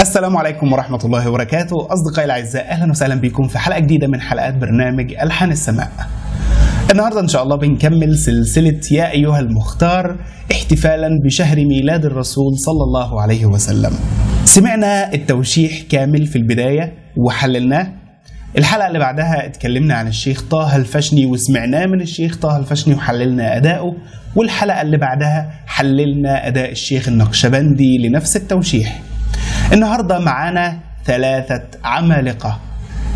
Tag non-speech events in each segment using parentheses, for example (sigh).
السلام عليكم ورحمة الله وبركاته. أصدقائي الأعزاء أهلا وسهلا بكم في حلقة جديدة من حلقات برنامج ألحان السماء. النهاردة إن شاء الله بنكمل سلسلة يا أيها المختار احتفالا بشهر ميلاد الرسول صلى الله عليه وسلم. سمعنا التوشيح كامل في البداية وحللناه. الحلقة اللي بعدها اتكلمنا عن الشيخ طه الفشني وسمعناه من الشيخ طه الفشني وحللنا أداؤه. والحلقة اللي بعدها حللنا أداء الشيخ النقشبندي لنفس التوشيح. النهارده معانا ثلاثة عمالقة.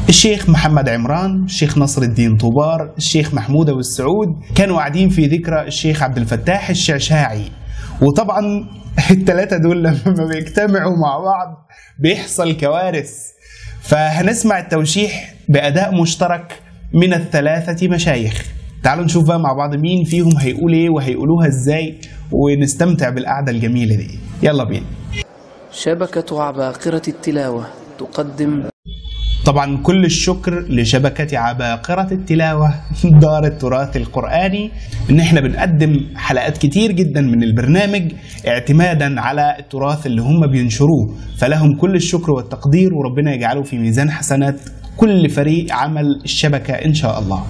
الشيخ محمد عمران الشيخ نصر الدين طوبار الشيخ محمود أبو السعود كانوا قاعدين في ذكرى الشيخ عبد الفتاح الشعشاعي. وطبعا الثلاثة دول لما بيجتمعوا مع بعض بيحصل كوارث. فهنسمع التوشيح بأداء مشترك من الثلاثة مشايخ. تعالوا نشوف بقى مع بعض مين فيهم هيقول إيه وهيقولوها إزاي ونستمتع بالقعدة الجميلة دي. يلا بينا. شبكة عباقرة التلاوة تقدم. طبعا كل الشكر لشبكة عباقرة التلاوة (laughs) دار التراث القرآني. ان إحنا بنقدم حلقات كتير جدا من البرنامج اعتمادا على التراث اللي هم بينشروه. فلهم كل الشكر والتقدير وربنا يجعله في ميزان حسنات كل فريق عمل الشبكة إن شاء الله.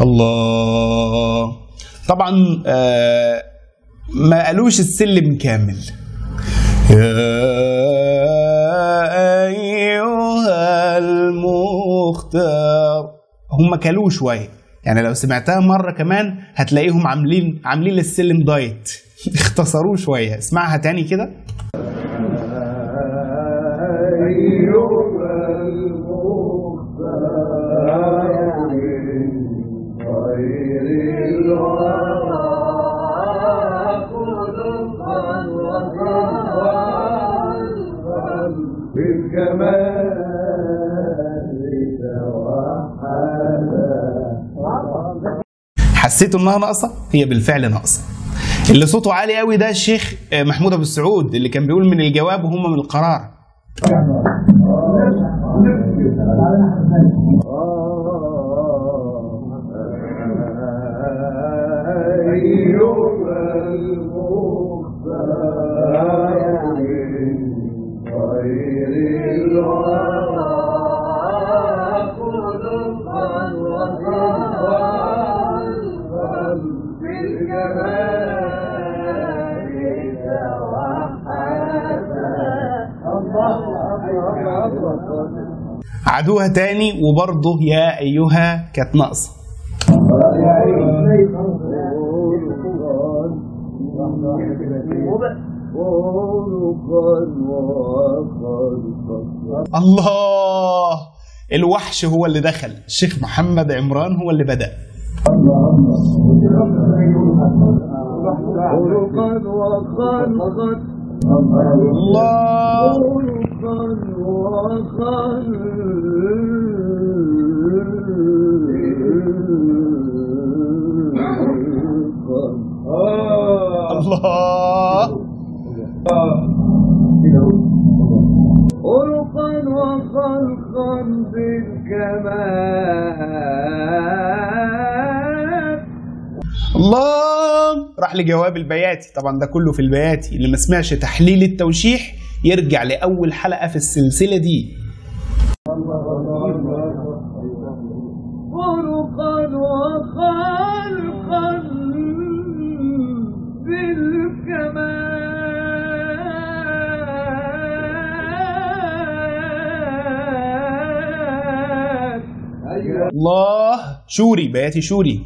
الله. طبعا آه ما قالوش السلم كامل. يا أيها المختار. هم كلوه شوية. يعني لو سمعتها مرة كمان هتلاقيهم عاملين عاملين للسلم دايت. (laughs) اختصروه شوية. اسمعها تاني كده. حسيتوا إنها ناقصة؟ هي بالفعل ناقصة. اللي صوته عالي قوي ده الشيخ محمود أبو السعود اللي كان بيقول من الجواب وهم من القرار. عادوها تاني وبرضه يا أيها كانت ناقصة. الله! الوحش هو اللي دخل. الشيخ محمد عمران هو اللي بدأ. الله! الله. خلقا وخلقا بالكمال الله. راح لجواب البياتي طبعا ده كله في البياتي اللي ما سمعش تحليل التوشيح يرجع لأول حلقة في السلسلة دي. شوري بياتي شوري.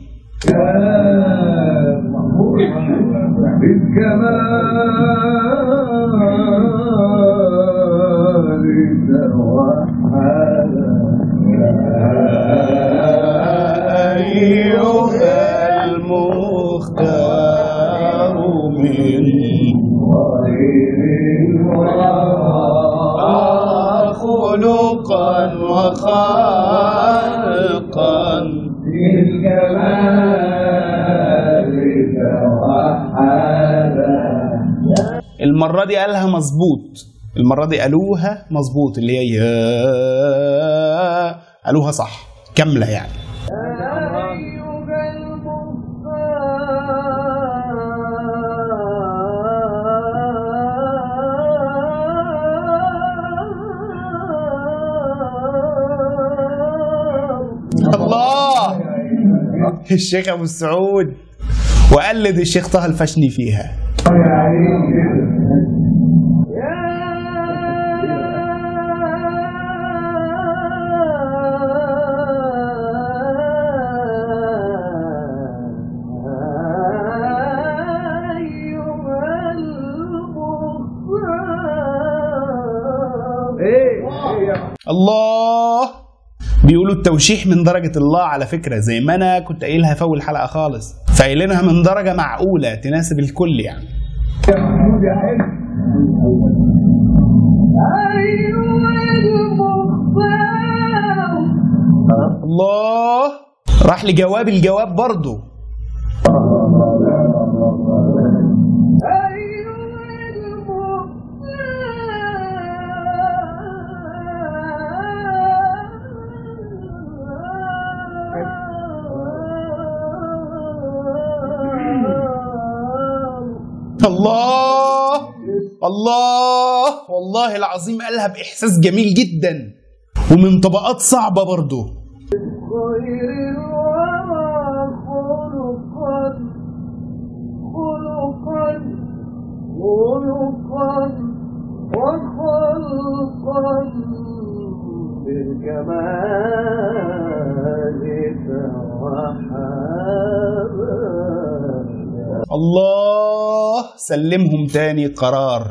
أيها مظبوط. المرة دي قالوها مظبوط اللي هي يا قالوها صح كاملة يعني. الله! الشيخ أبو السعود وقلد الشيخ طه الفشني فيها. التوشيح من درجة الله على فكرة زي ما أنا كنت قايلها في أول حلقة خالص. فقايلينها من درجة معقولة تناسب الكل يعني. الله! راح لجواب الجواب برضه الله! الله! والله العظيم قالها بإحساس جميل جدا. ومن طبقات صعبة برضه خير الورى خلقا خلقا خلقا وخلقا بالكمال توحدا الله سلمهم تاني قرار.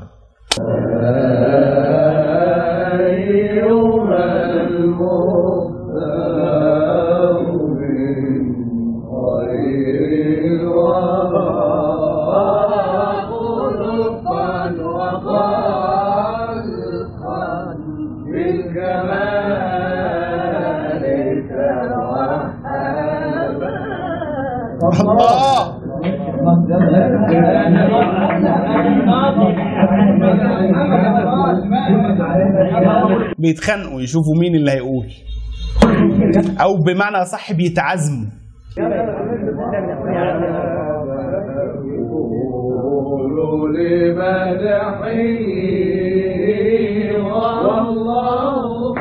الله. بيتخانقوا يشوفوا مين اللي هيقول. أو بمعنى صح بيتعزموا قولوا والله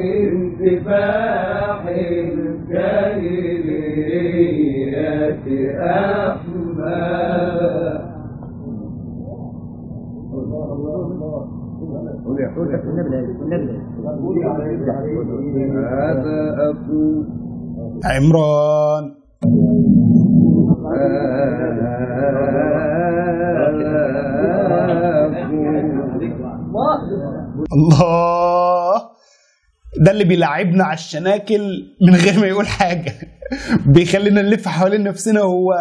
خير من هذا أخو عمران الله. ده اللي بيلعبنا على الشناكل من غير ما يقول حاجة. بيخلينا نلف حوالين نفسنا وهو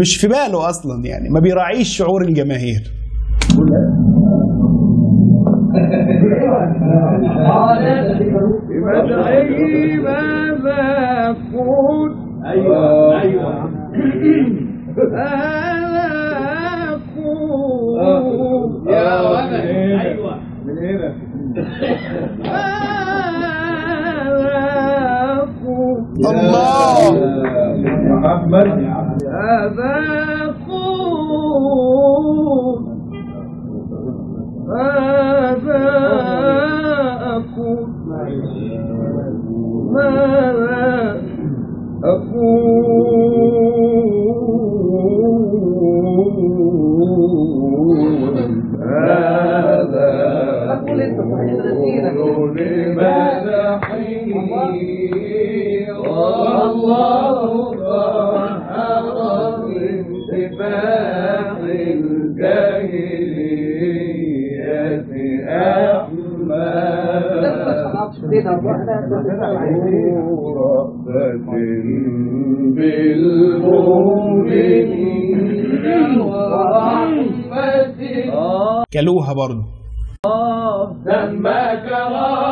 مش في باله أصلا يعني ما بيراعيش شعور الجماهير. ماذا ماذا أقول يا ولد أيوة من هنا. الله. محمد. هذا رأفة بالمؤمنين كلوها برضه سماك ربك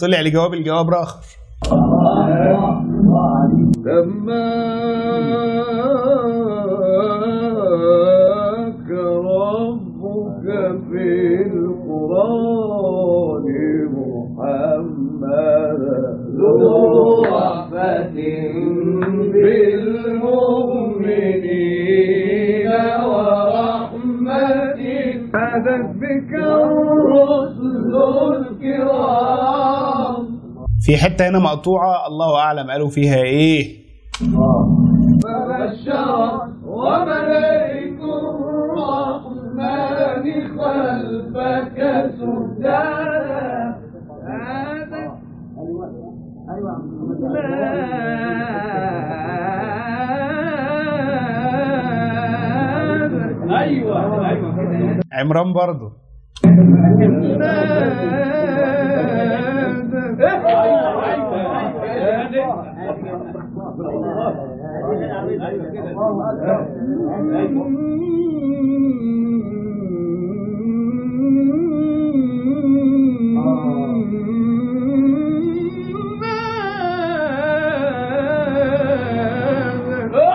طلع لجواب الجواب اخر لما في حتة هنا مقطوعة الله أعلم قالوا فيها إيه؟ وملائك الرحمن خلفك أيوه أيوه. عمران برضه (laughs) أيوة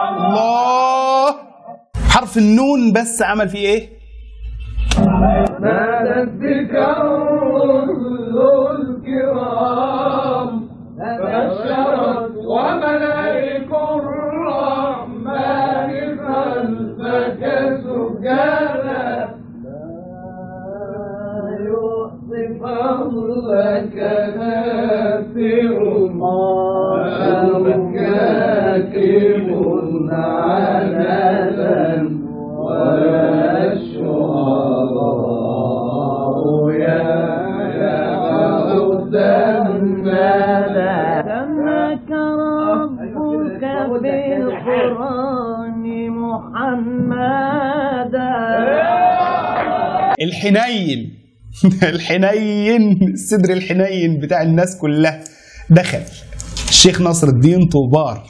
الله حرف النون بس عمل فيه إيه؟ ما الذكر. الحنين. (laughs) الحنين الصدر الحنين بتاع الناس كلها. دخل. الشيخ نصر الدين طوبار.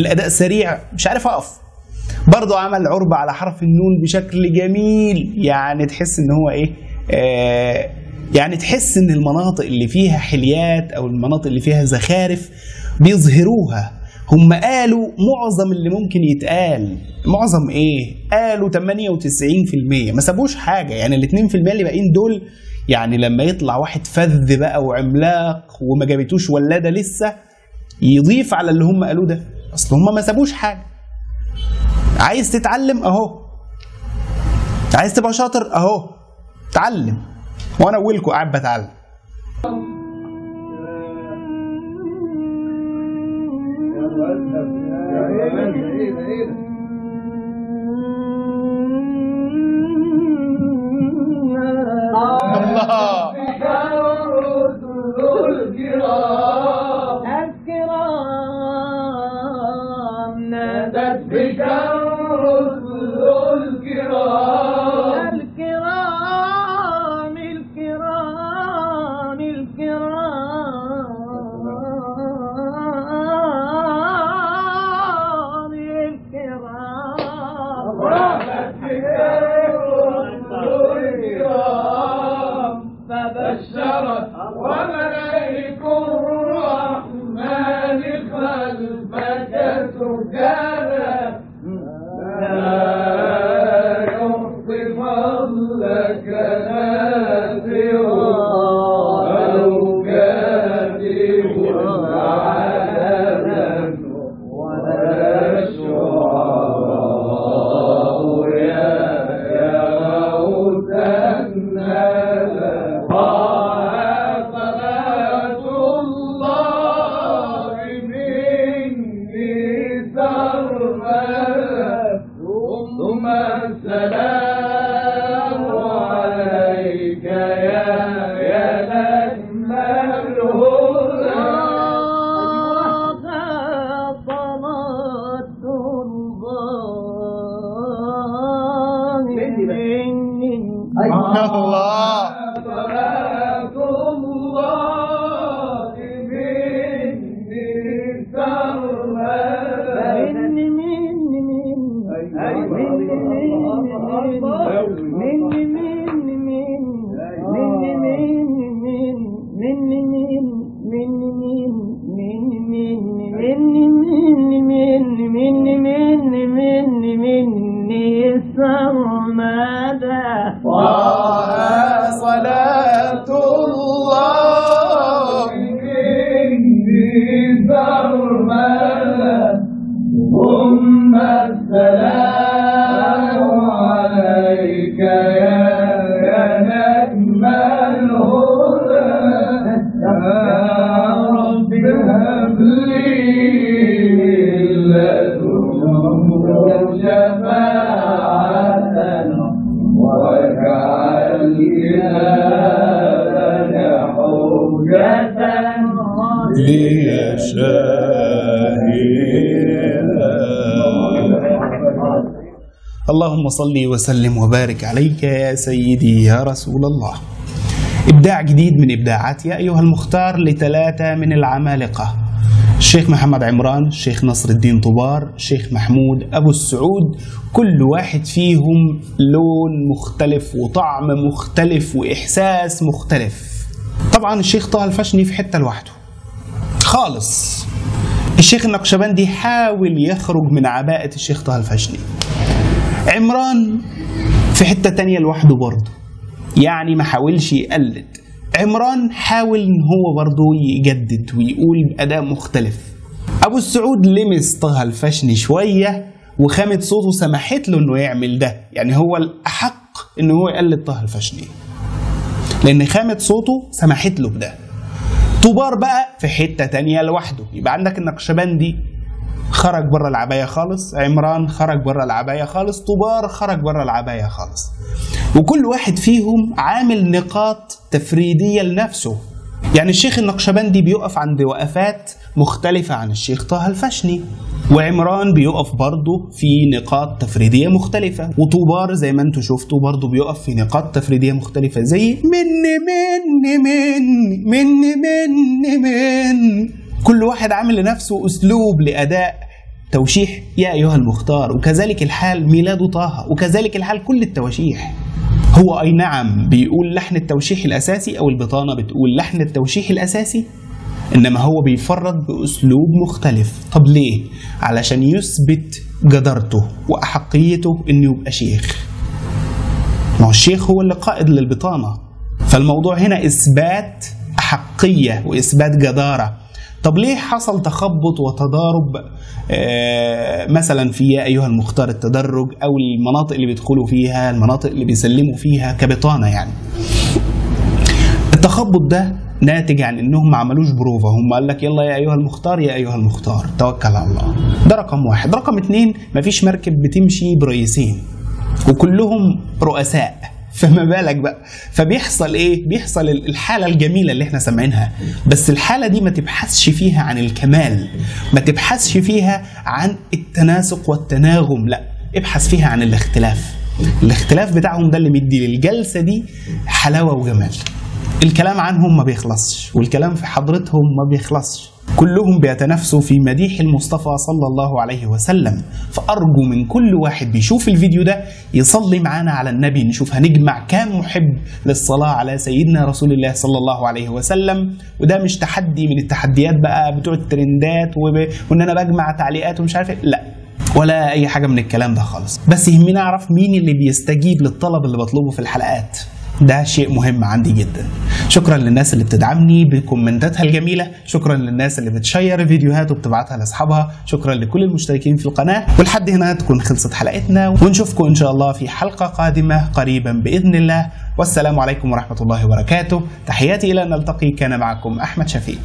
الأداء سريع مش عارف أقف. برضه عمل عربة على حرف النون بشكل جميل. يعني تحس إن هو إيه آه يعني تحس إن المناطق اللي فيها حليات أو المناطق اللي فيها زخارف بيظهروها. هم قالوا معظم اللي ممكن يتقال معظم إيه؟ قالوا 98% ما سابوش حاجة. يعني ال 2% اللي باقيين دول يعني لما يطلع واحد فذ بقى وعملاق وما جابتوش ولاده لسه يضيف على اللي هم قالوه ده. أصل هم ما سابوش حاجة. عايز تتعلم أهو. عايز تبقى شاطر أهو. اتعلم وأنا اولكم قاعد بتعلم. خلفك صل وسلم وبارك عليك يا سيدي يا رسول الله. إبداع جديد من إبداعات يا أيها المختار لثلاثة من العمالقة. الشيخ محمد عمران الشيخ نصر الدين طبار الشيخ محمود أبو السعود كل واحد فيهم لون مختلف وطعم مختلف وإحساس مختلف. طبعا الشيخ طه الفشني في حتة لوحده. خالص. الشيخ النقشبندي حاول يخرج من عباءة الشيخ طه الفشني. عمران في حتة تانية لوحده برضه. يعني ما حاولش يقلد. عمران حاول إن هو برضه يجدد ويقول بأداء مختلف. أبو السعود لمس طه الفشني شوية وخامة صوته سمحت له إنه يعمل ده. يعني هو الأحق إن هو يقلد طه الفشني لأن خامة صوته سمحت له بده. طوبار بقى في حتة تانية لوحده. يبقى عندك النقشبندي خرج بره العباية خالص عمران خرج بره العباية خالص طوبار خرج بره العباية خالص. وكل واحد فيهم عامل نقاط تفريدية لنفسه. يعني الشيخ النقشبندي بيقف عند وقفات مختلفة عن الشيخ طه الفشني وعمران بيقف برضه في نقاط تفريدية مختلفة. وطوبار زي ما أنتم شفتوا برضه بيقف في نقاط تفريدية مختلفة زي مني مني مني مني مني من كل واحد عامل لنفسه أسلوب لأداء توشيح يا أيها المختار. وكذلك الحال ميلاد طه وكذلك الحال كل التواشيح هو أي نعم بيقول لحن التوشيح الأساسي أو البطانة بتقول لحن التوشيح الأساسي؟ إنما هو بيفرد بأسلوب مختلف. طب ليه؟ علشان يثبت جدارته وأحقيته إنه يبقى شيخ. ما هو الشيخ هو اللي قائد للبطانة. فالموضوع هنا إثبات أحقية وإثبات جدارة. طب ليه حصل تخبط وتضارب آه، مثلا في يا أيها المختار التدرج أو المناطق اللي بيدخلوا فيها المناطق اللي بيسلموا فيها كبطانة يعني؟ التخبط ده ناتج عن إنهم ما عملوش بروفا هم قال لك يلا يا أيها المختار يا أيها المختار توكل على الله. ده رقم واحد. رقم اتنين مفيش مركب بتمشي برئيسين وكلهم رؤساء. فما بالك بقى. فبيحصل إيه؟ بيحصل الحالة الجميلة اللي إحنا سامعينها. بس الحالة دي ما تبحثش فيها عن الكمال. ما تبحثش فيها عن التناسق والتناغم لا. ابحث فيها عن الاختلاف. الاختلاف بتاعهم ده اللي مدي للجلسة دي حلاوة وجمال. الكلام عنهم ما بيخلصش والكلام في حضرتهم ما بيخلصش. كلهم بيتنافسوا في مديح المصطفى صلى الله عليه وسلم فأرجو من كل واحد بيشوف الفيديو ده يصلي معانا على النبي نشوف هنجمع كام محب للصلاة على سيدنا رسول الله صلى الله عليه وسلم وده مش تحدي من التحديات بقى بتوع الترندات. وإن أنا بجمع تعليقات ومش عارف إيه. لا ولا أي حاجة من الكلام ده خالص بس يهمني أعرف مين اللي بيستجيب للطلب اللي بطلبه في الحلقات ده شيء مهم عندي جدا. شكرا للناس اللي بتدعمني بكومنتاتها الجميلة. شكرا للناس اللي بتشير الفيديوهات وبتبعتها لأصحابها. شكرا لكل المشتركين في القناة. ولحد هنا تكون خلصت حلقتنا ونشوفكم إن شاء الله في حلقة قادمة قريبا بإذن الله. والسلام عليكم ورحمة الله وبركاته. تحياتي إلى أن نلتقي كان معكم أحمد شفيق.